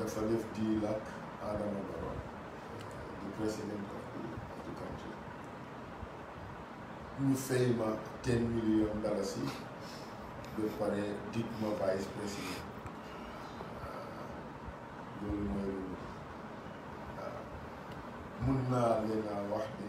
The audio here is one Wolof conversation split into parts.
dafa def deal ak Adama Barrow di president of the of the country ñu fay ma ten million dalasi ba pare dig ma vice président loolu mooy loolu waaw mun naa leen a wax ne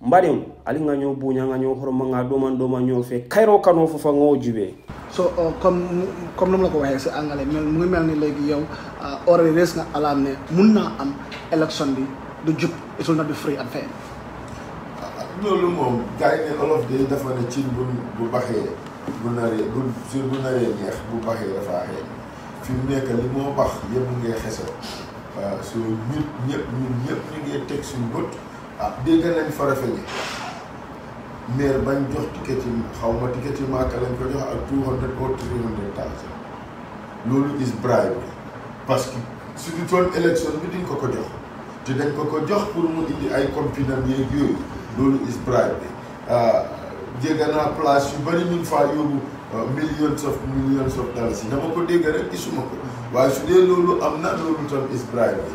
mbaɗen ali ga ñoo buña ga ñoo horma ga ɗoman ɗoma ñoo fe kayro kano fofa goo jube so uh, comme comme nu mu la ko waxee si angale mel mu ngi mel ni léegi yow uh, already raise nga alarm ne mun naa am élection bi du jub it will not be free and fair loolu moom gars yi ne olof day dafa ne cin bu bu baxee bu naree bu cin bu naree neex bu baxee dafa xeeñ fi mu nekk li moo bax yëpp ngay xesal waaw so ñëpp ñëpp ñun ñëpp ñu ngi teg suñu bët ah dégg nañ Farafeñe maire bañ jox ticket yi xaw ma ticket yi maaka lañ ko jox ak two hundred or three hundred thousand loolu is bribe parce que su du toon élection bi duñ ko ko jox te dañ ko ko jox pour mu indi ay compinam yeeg yooyu loolu is bribe bi dégg naa place yu bëri ñu ngi faa yóbbu millions of millions of dollars yi dama ko dégg rek gisuma ko waaye su dee loolu am na loolu tam is bribe bi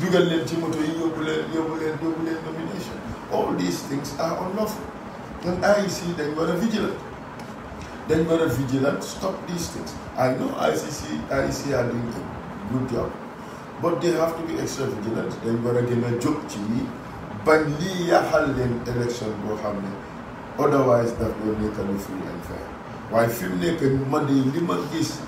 dugal leen ci moto yi yóbbu leen yóbbu leen yóbbu leen nomination all these things are unlawful donc IEC dañ war a vigilant dañ war a vigilant stop these things I know ICC IEC are doing a good job but they have to be extra vigilant dañ war a gën a jóg ci lii bañ lii yaxal leen élection boo xam ne otherwise daf doon nekk lu free and fair waaye fi mu nekk man de li ma gis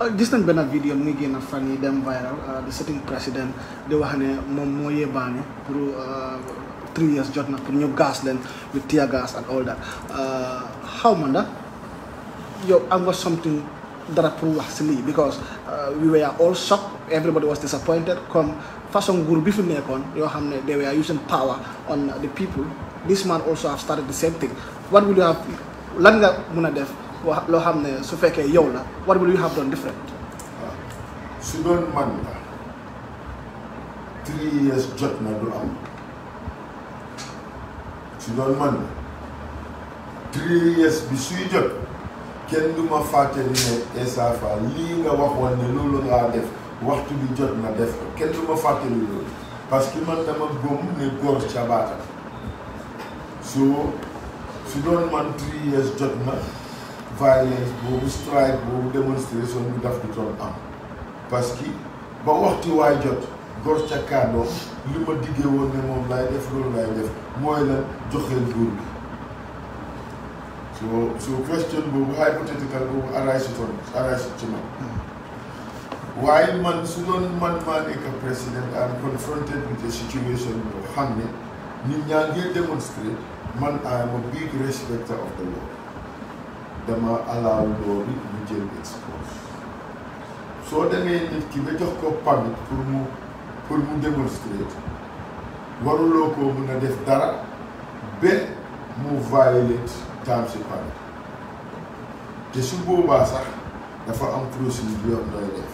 Ah, gis nañ benn vidéo muy génn fan yi dem viral ah, di sitting président di wax ne moom moo yebbaane pour ah, three years jot na pour ñu gas leen with tear gas and all that xaw ma ndax yow am nga something dara pour wax si lii because uh, we were all shocked everybody was disappointed comme façon nguur bi fi nekkoon yoo xam ne they were using power on the people this man also have started the same thing what will you have lan nga mun a def loo xam ne su fekkee yow la what will you have done different ah, su doon man la three years jot na du am su doon man la tries bi suy jot kenn du ma fàtte ni ne Essa Fall lii nga waxoon ne loolu ngaa def waxtu bi jot na def ko kenn du ma fàtte ni loolu parce que man dama gëm ne góor ca baata so su doon man three years jot na violence boobu strike boobu démonstration bu daf di doon am parce que ba waxtu waay jot gor ca kàddoom li ma diggee woon ne moom laay def loolu laay def mooy la joxe nguur gi so so question boobu hypothetical boobu arise toon arise ci man waaye man su doon man maa nekk président am confronted with a situation boo xam ne nit ñaa ngi demonstrate man I am a big respecter of the law dama allow law bi mu jël its course soo demee nit ki nga jox ko permit pour mu pour mu démonstrer waruloo ko mun a def dara ba mu violate terms of permit te su boobaa sax dafa am procédure yoo doy def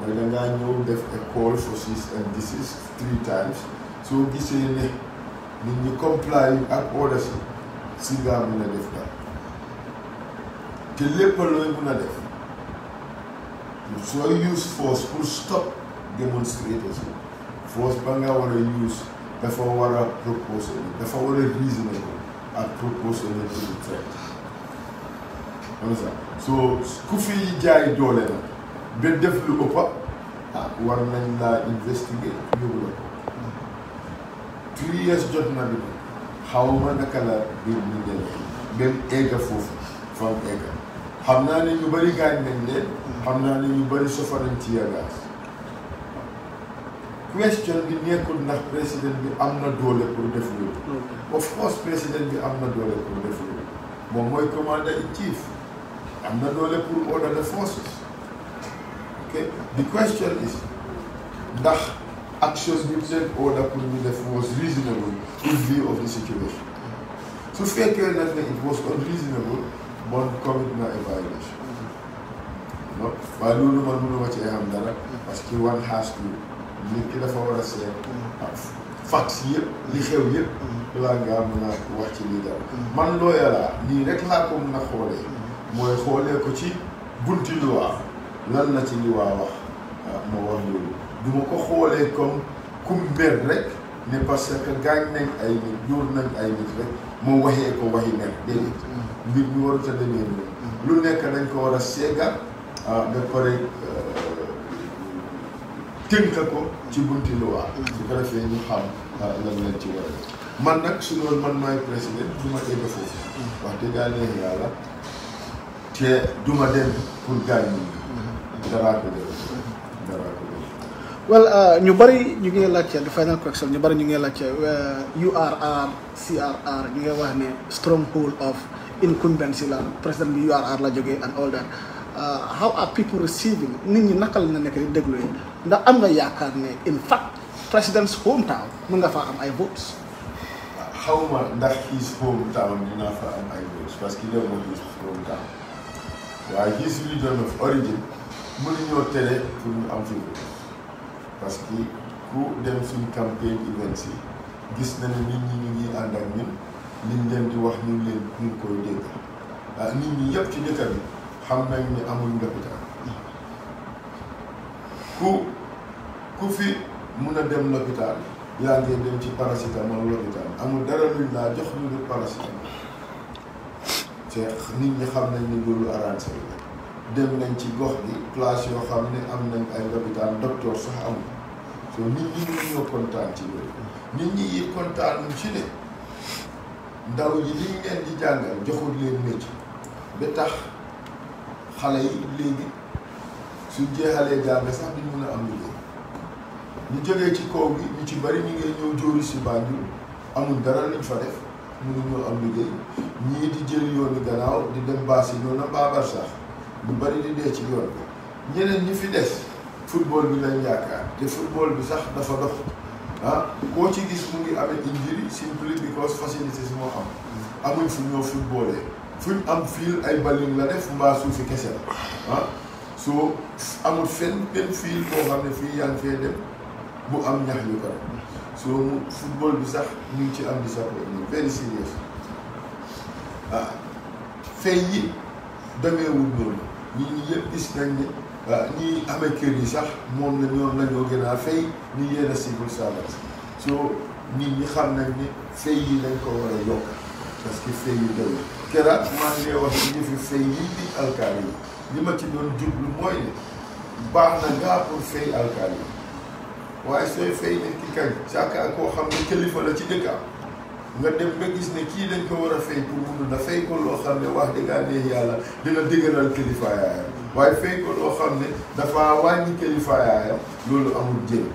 mooy da ngaa ñëw def a call for cease and desist three times soo gisee ne nit ñi comply yu ak order si si ngaa mun a def dara te lépp looy mun a def soo use force pour stop demonstrators yi force ba nga war a use dafa war a proposé dafa war a reasonable ak proposé na to the threat xam nga so ku fi jaay doole na ba def lu ëpp ah war nañ laa investigate yóbbu la ko three years jot na bi ma xaw ma naka la biir mi del dem egga foofu fam egga xam naa ne ñu bëri gaañ nañ leen xam naa ne ñu bëri sofa nañ ci yagaas question bi nekkul ndax président bi am na doole pour def loolu of course président bi am na doole pour def loolu moom mooy commander in chief am na doole pour order the forces ok the question is ndax actions we take order pour ñu def was reasonable in view of the situation su fekkee nag ne it was unreasonable bon commit na a violation non waaye loolu man mënuma ci xam dara parce que one has to nit ki dafa war a seet facts yëpp li xew yëpp balaa ngaa mën a wax ci lii dara man looya laa lii rek laa ko mën a xoolee mooy xoolee ko ci bunti luwaa lan la ci luwaa wax ah ma wax loolu du ma ko xoolee comme ku mer rek ne parce que gaañ nañ ay nit dóor nañ ay nit rek ma waxee ko waxi mer déedéet mbir mi warut a demee noonu lu nekk dañ ko war a seega ah ba pare tënk ko ci bunti luwaa su ko defee ñu xam ah, lan lañ ci war a def man nag su doon man maay président du ma egg foofu wax dëgg yàlla te duma dem pour gaañ ñi daraa ko def daraa ko def well uh, ñu bari ñu ngi laajte the final question ñu bari ñu ngi laajte uh, URR CRR ñu ngi wax ne stronghold of incumbency la président bi URR la jógee and all that uh, how are people receiving nit ñi naka la na nekk di déglu ndax am nga yaakaar ne in fact president's hometown mën nga faa am ay votes xaw ma ndax his hometown dina fa am ay goals parce que loolu mooy his hometown waaye his region of origin mënuñoo tere pour ñu am fi parce que ku dem suñ campagne events yi gis na ne nit ñi ñu ngi ànd ak ñun liñ leen di wax ñu leen ñu ngi koy dégg ah nit ñi yëpp ci dëkk bi xam nañ ne amul lopitaan ku ku fi mun a dem lopitaan yaa ngi dem ci paracétamol lopitaan amul dara luñ laa jox lu dul paracétamol te nit ñi xam nañ ni loolu arrangé la dem nañ ci gox bi place yoo xam ne am nañ ay lopitaan docteur sax amul so nit ñi ñu ñoo kontaan ci loolu nit ñi yi kontaan ñu ci ne ndaw yi liñ leen di jàngal joxul leen métier ba tax xale yi léegi suñ jeexalee jàng sax duñ mën a am liggéey ñu jógee ci kaw bi ñu ci bari ñu ngi ñëw jóori si Banjul amul dara luñ fa def mënuñoo am liggéey ñii di jël yoonu gannaaw di dem baas yi noonu baabar sax ñu bari di dee ci yoon bi ñeneen ñi fi des football bi lañ yaakaar te football bi sax dafa dox ah koo ci gis mu ngi amee injury simply because facilities moo am amuñ fu ñoo footballee fuñ am fiil ay ballin la def mbaa suufi kese la ah soo amul fenn benn fii boo xam ne fii yaa ngi fee dem bu am ñax yu pare soo mu football bi sax ñu ngi ci am disappoint ñu very serious ah fay yi demeewul noonu ñi ñi yëpp gis nañ ne ah ñi amee kër yi sax moom la ñoom la ñoo gën a fay ñu yéen a civil servants soo nit ñi xam nañ ne fay yi lañ ko war a yokk parce que fay yi doy na keroog maa ngi lay wax ci yëfi fay yi di alkaali yi li ma ci doon jublu mooy ne baax na ngaa pour fay alkaali waaye sooy fay nit ki kañ sàkkaa koo xam ne kilifa la ci dëkka nga dem ba gis ne kii dañ ko war a fay pour mu dund fay ko loo xam ne wax dëgg neex yàlla dina dëgëral kilifa yaayam waaye fay ko loo xam ne dafa wàññi kilifa yaayam loolu amul jël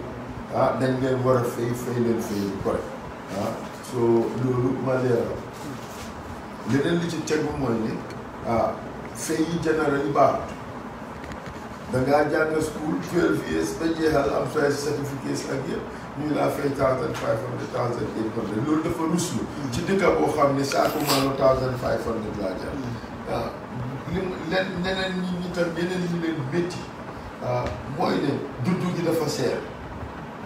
ah dañ leen war a fay fay leen fay lu correct ah so loolu ma leeral leneen li ci tegu mooy ne ah fee yi général yi baaxut da ngaa jàng school twelve years ba jeexal am say certificates ak yëpp ñu laa fay thousand five hundred thousand eight hundred loolu dafa ruslu ci dëkka boo xam ne saako maalo thousand five hundred laa jar waaw li len leneen ñi ñi tam yeneen ñu leen métti mooy ne dund gi dafa seer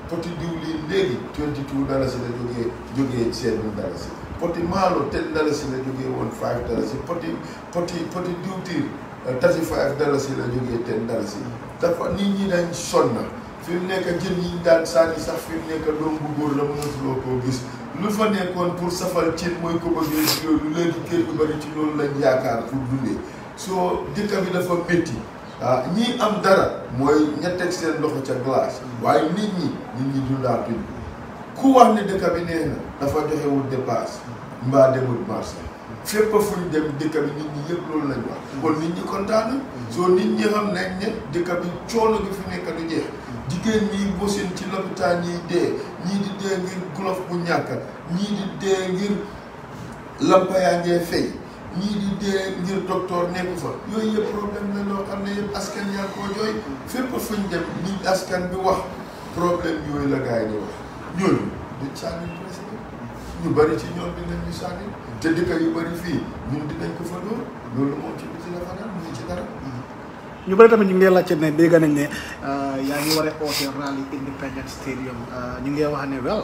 poti diwlin léegi 22 dalasi la jógee jógee seen dalasi poti maalo 10 dalasi la jógee woon 5 dalasi poti poti poti diwtiir 35 dalasi la jógee 10 dalasi dafa nit ñi dañ sonn fi mu nekk jën yi ñu daan sànni sax fi mu nekk doom bu góor la mënatuloo koo gis lu fa nekkoon pour safal cin mooy ko ba ngeen yooyu léegi kër yu bari ci loolu lañ yaakaar pour dundee soo dëkk bi dafa métti ah ñii am dara mooy ña teg seen loxo ca glace waaye nit ñi nit ñi du laa bind ku wax ne dëkk bi nee na dafa joxewul dépasse mbaa demul marché fépp fu ñu dem dëkk bi nit ñi yëpp loolu lañ wax kon nit ñi kontaan soo nit ñi xam nañ ne dëkk bi coono gi fi nekk du jeex jigéen ñi bosin ci lopitaan ñiy dee ñii di dee ngir gulof bu ñàkk ñii di dee ngir lampa yaa ngee fay ñii di dee ngir docteur nekk fa yooyu yëpp problème la loo xam ne yëpp askan yaa koo jooy fépp fuñ dem ni askan bi wax problème yooyu la gars yi di wax ñooñu di sànni président ñu bari ci ñoom dinañ ñu sànni te dëkk yu bari fii ñun dinañ ko fa dóor loolu moom ci biti la fa dal muy ci dara ñu bëri tamit ñu ngi laajte ne dégg nañ ne yaa ngi war a oote rally independence stadium ñu ngi wax ne wel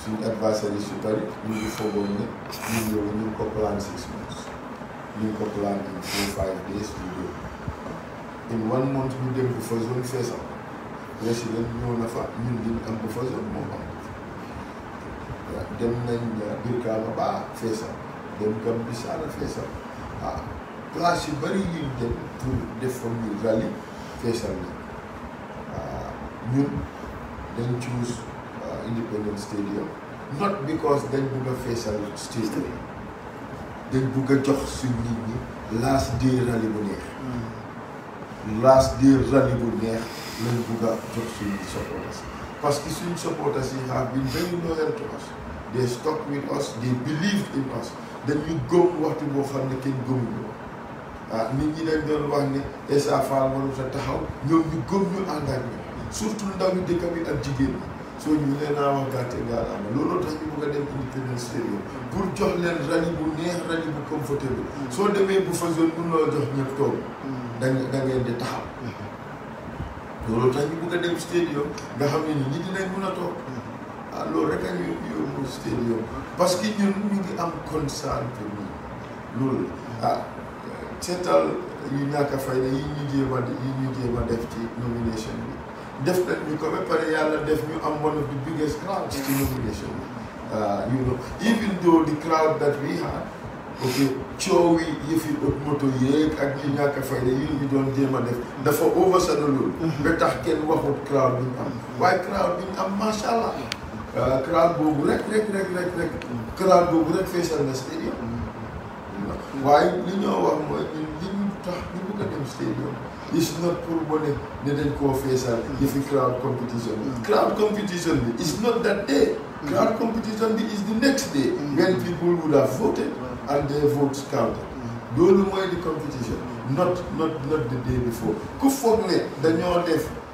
suñu adversaire yi si bari ñu ngi foogoon ne ñu ngi ñu ngi ko plan six months ñu ngi ko plan in four five days ñu ñëw in one month ñu dem ko fa zone feesal président ñëw na fa ñun li ñu am ko fa zone moom am waaw dem nañ Birkama ba feesal dem Gambie Saala feesal ah place yu bari yi ñu dem pour def fa muy rallye feesal na ñun dañ choose Independence Stadium not because dañ bugg a feesal stadium dañ bugg a jox suñ nit ñi last day rally bu neex last day rally bu neex lañ bugg a jox suñ supporters parce que suñ supporters yi have been very loyal to us they stuck with us they believed in us dañu gëm waxtu boo xam ne kenn gëmuñu ah nit ñi dañ doon wax ne Essa Fall warut a taxaw ñoom ñu gëm ñu ànd ak ñoom surtout ndaw ñu dëkk bi ak jigéen ñi soo ñu leen naa wax gàtte ngaa am looloo tax ñu bëgg a dem indépendance stadium pour jox leen rali bu neex rali bu comfortable soo demee bu fa zone mun loo jox ñëpp toog da ngeen da ngeen di taxaw looloo tax ñu bëgg a dem stadium nga xam ne ni ñi dinañ mun a toog ah loolu rek a ñu yóbbu stadium parce que ñun ñu ngi am concern pour ñun loolu ah seetal yu ñàkk a fayda yi ñu jéem a yi ñu jéem a def ci nomination bi def nañ ñu ko ba pare yàlla def ñu am one of the biggest crowds ci nomination bi ah, you know even though the crowd that we had ok coow yi yëfi moto yéeg ak yu ñàkk a fayda yi ñu doon jéem a def dafa overshadow loolu ba tax kenn waxut crowd bi ñu am waaye crowd bi ñu am macha allah waaw crowd boobu rek rek rek rek rek crowd boobu rek feesal na stadium waaye li ñoo wax mooy ñun li ñu tax ñu bëgg a dem stadium is not pour mu ne ne dañ koo feesal yëfi crowd competition bi crowd competition bi is not that day crowd competition bi is the next day when people would have voted and their votes counted loolu mooy di competition not not not the day before ku foog ne dañoo def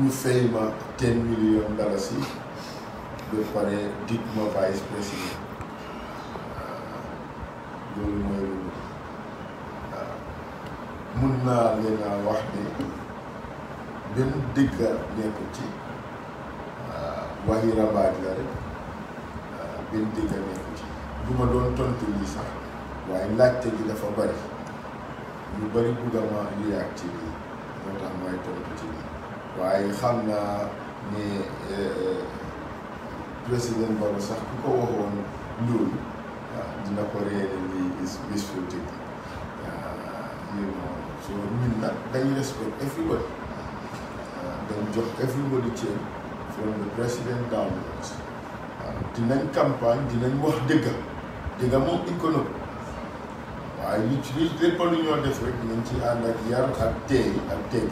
ñu fay ma ten million dalasi ba pare dig ma vice président loolu mooy loolu waaw mun naa leen a wax ne benn dëgg nekku ci waxi rabaaj la rek benn dëgg nekku ci du ma doon tontu lii sax waaye laajte gi dafa bari ñu bëri bugga ma liyaat ci lii moo tax may tontu ci lii waaye xam naa ne président Barrow sax ku ko waxoon loolu dina ko réere lii is wishful thinking you know so ñun nag dañ respect everybody dañ jox everybody cër from the president downwards dinañ campagne dinañ wax dëgga dëgga moom économie waaye lu ci lépp lu ñoo def rek nañ ci ànd ak yar ak teey ak tegg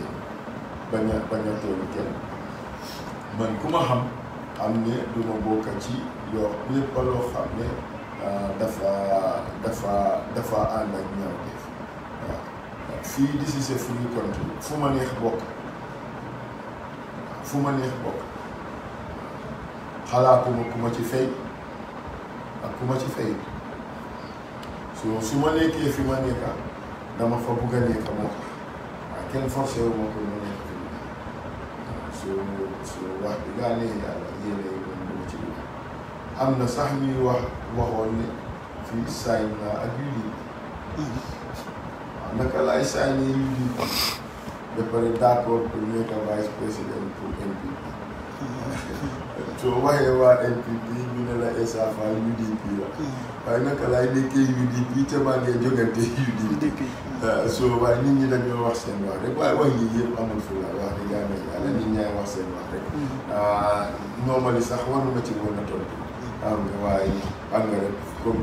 bañ a bañ a tooñ kenn man ku ma xam am ne du ma bokk ci yoo lépp loo xam ne dafa dafa dafa ànd ak ñaaw def waaw fii di si c'est free country fu ma neex bokk fu ma neex bokk xalaatuma ku ma ci fay ak ku ma ci fay su su ma nekkee fi ma nekka dama fa bugg a nekk moo tax waaye kenn forcé wu ma ko ma nekk fi ma nekk su su wax bi gaa nee yàlla yéene yi moom dama ci dugg am na sax ñuy wax waxoon ne fii saay naa ak yu lii waaw naka laay saay ne yu lii ba pare d'accord pour nekk vice président pour NPP soo waxee waa NPP ñu ne la Essa Faal UDP la waaye naka laay nekkee UDP te maa ngi jógante UDP so waaye nit ñi dañoo wax seen wax rek waaye wax yi yëpp amul fu la wax dëgg yàlla yàlla nit ñaay wax seen wax rek normali sax waruma ci woon a tontu xam nga waaye xam nga rek comme